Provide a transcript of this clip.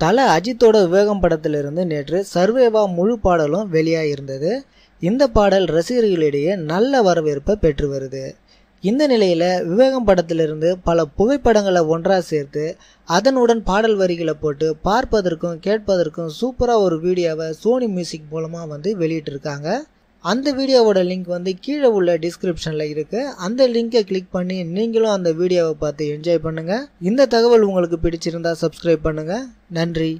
தல அஜித்தோட விவேகம் படத்திலிருந்து நேற்று சர்வேவா முழு பாடலும் வெளியாகிருந்தது இந்த பாடல் ரசிகர்களிடையே நல்ல வரவேற்பை பெற்று வருது. இந்த நிலையில் விவேகம் படத்திலிருந்து பல புகைப்படங்களை ஒன்றாக சேர்த்து அதனுடன் பாடல் வரிகளை போட்டு பார்ப்பதற்கும் கேட்பதற்கும் சூப்பராக ஒரு வீடியோவை சோனி மியூசிக் மூலமாக வந்து வெளியிட்டிருக்காங்க. அந்த வீடியோவோட லிங்க் வந்து கீழே உள்ள டிஸ்கிரிப்ஷனில் இருக்குது அந்த லிங்கை கிளிக் பண்ணி நீங்களும் அந்த வீடியோவை பார்த்து என்ஜாய் பண்ணுங்கள் இந்த தகவல் உங்களுக்கு பிடிச்சிருந்தா சப்ஸ்கிரைப் பண்ணுங்கள் நன்றி.